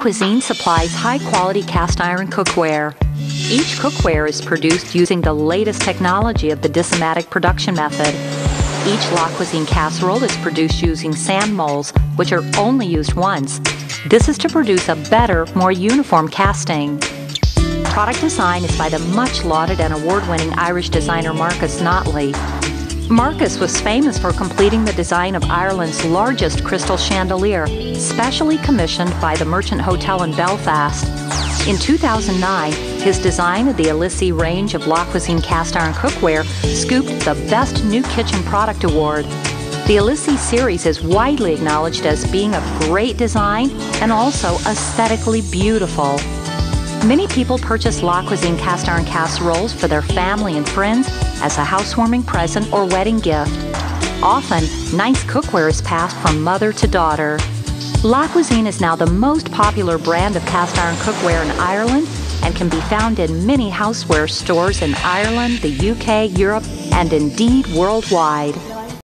Cuisine supplies high quality cast iron cookware. Each cookware is produced using the latest technology of the Disamatic production method. Each La Cuisine casserole is produced using sand molds, which are only used once. This is to produce a better, more uniform casting. Product design is by the much lauded and award winning Irish designer Marcus Notley. Marcus was famous for completing the design of Ireland's largest crystal chandelier, specially commissioned by the Merchant Hotel in Belfast. In 2009, his design of the Elysee range of La Cuisine cast iron cookware scooped the Best New Kitchen Product Award. The Elysee series is widely acknowledged as being of great design and also aesthetically beautiful. Many people purchase La Cuisine cast iron casseroles for their family and friends as a housewarming present or wedding gift. Often, nice cookware is passed from mother to daughter. La Cuisine is now the most popular brand of cast iron cookware in Ireland and can be found in many houseware stores in Ireland, the UK, Europe, and indeed worldwide.